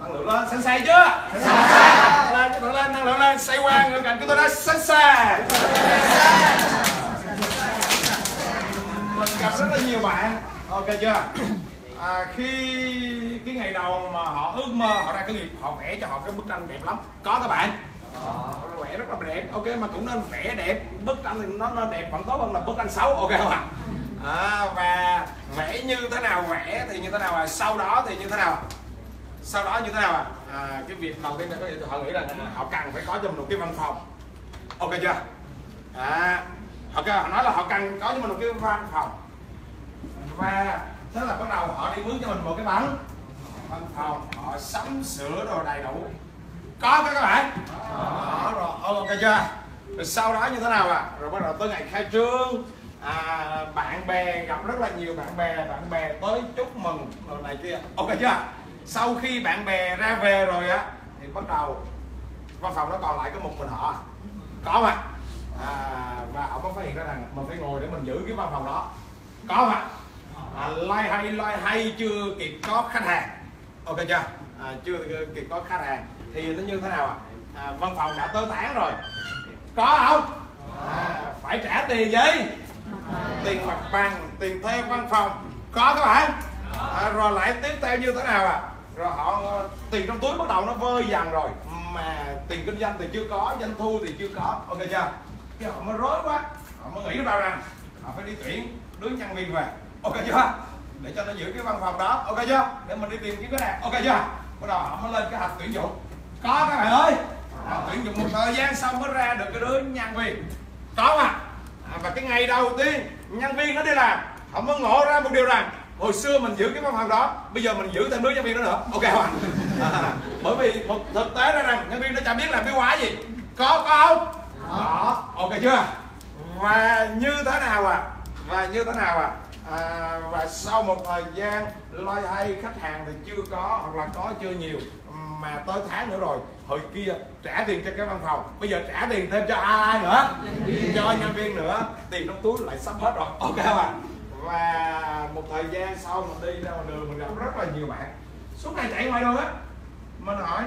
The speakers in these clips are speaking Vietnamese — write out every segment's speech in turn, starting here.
năng lượng lên sẵn sàng chưa? Sẵn sàng lên năng lượng lên năng lượng lên xoay qua ngược cạnh của tôi đã sẵn sàng mình gặp rất là nhiều bạn. Ok chưa? À, khi cái ngày đầu mà họ ước mơ họ ra cái nghiệp họ vẽ cho họ cái bức tranh đẹp lắm. Có các bạn. Họ vẽ rất là đẹp. Ok mà cũng nên vẽ đẹp. Bức tranh thì nó nó đẹp vẫn tốt hơn là bức tranh xấu. Ok không ạ? À, và vẽ như thế nào vẽ thì như thế nào à sau đó thì như thế nào sau đó như thế nào à, à cái việc đầu tiên là có họ nghĩ là họ cần phải có cho mình một cái văn phòng. Ok chưa? À ok họ nói là họ cần có cho mình một cái văn phòng. Và thế là bắt đầu họ đi mướn cho mình một cái bản văn phòng họ sắm sửa đồ đầy đủ. Có các bạn đó rồi ok chưa? Rồi sau đó như thế nào à rồi bắt đầu tới ngày khai trương. À, bạn bè gặp rất là nhiều bạn bè bạn bè tới chúc mừng rồi này kia. Ok chưa? Sau khi bạn bè ra về rồi á thì bắt đầu văn phòng nó còn lại có một mình họ. Có mà à, và ông mới phát hiện ra rằng mình phải ngồi để mình giữ cái văn phòng đó. Có mà à, loay hay loay hay chưa kịp có khách hàng. Ok chưa? À, chưa kịp có khách hàng. Thì nó như thế nào ạ? À? à, văn phòng đã tới tán rồi. Có không? À, phải trả tiền gì? Tiền mặt bằng tiền thuê văn phòng. Có các bạn à, rồi lại tiếp theo như thế nào à rồi họ tiền trong túi bắt đầu nó vơi dần rồi. Mà tiền kinh doanh thì chưa có doanh thu thì chưa có. Ok chưa? Cái họ mới rối quá. Họ mới nghĩ ra rằng họ phải đi tuyển đứa nhân viên về. Ok chưa? Để cho nó giữ cái văn phòng đó. Ok chưa? Để mình đi tìm kiếm cái này. Ok chưa? Bắt đầu họ mới lên cái hạch tuyển dụng. Có các bạn ơi. Họ tuyển dụng một thời gian xong mới ra được cái đứa nhân viên. Có mà à, và cái ngày đầu tiên nhân viên nó đi làm họ mới ngộ ra một điều rằng hồi xưa mình giữ cái văn phòng đó bây giờ mình giữ thêm đứa nhân viên đó nữa. Ok không à, bởi vì một thực tế ra rằng nhân viên nó chẳng biết làm cái quả gì. Có có không? Đó ok chưa? Và như thế nào à và như thế nào à, à và sau một thời gian loay hay khách hàng thì chưa có hoặc là có chưa nhiều mà tới tháng nữa rồi hồi kia trả tiền cho cái văn phòng. Bây giờ trả tiền thêm cho ai nữa? Cho nhân viên nữa. Tiền trong túi lại sắp hết rồi. Ok không ạ và một thời gian sau mình đi ra ngoài đường mình gặp rất là nhiều bạn. Suốt ngày chạy ngoài đường á. Mình hỏi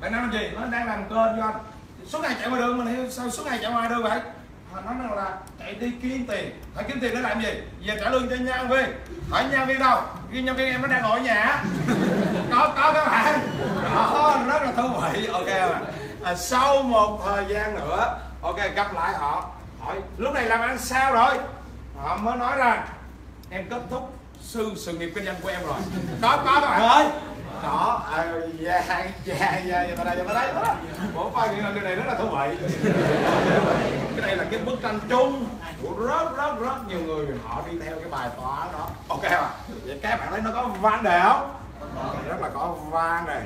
bạn đang làm gì? Nó đang làm kênh cho anh. Suốt ngày chạy ngoài đường mình hiểu sao suốt ngày chạy ngoài đường vậy? Họ nói rằng là chạy đi kiếm tiền. Phải kiếm tiền để làm gì? Về trả lương cho nhân viên. Hỏi nhân viên đâu? Khi nhân viên em nó đang ngồi ở nhà có có các bạn. Đó rất là thú vị. Ok mà à, sau một thời gian nữa ok gặp lại họ. Hỏi lúc này làm ăn sao rồi? Họ mới nói rằng em kết thúc sư sự nghiệp kinh doanh của em rồi. Có có các bạn. Ơi có à, dạ dạ dạ vào đây vào đây bố coi những điều này rất là thú vị. Cái đây là cái bức tranh chung của rất rất rất nhiều người. Họ đi theo cái bài toán đó. Ok mà vậy các bạn thấy nó có van đề không? Rất là có van đề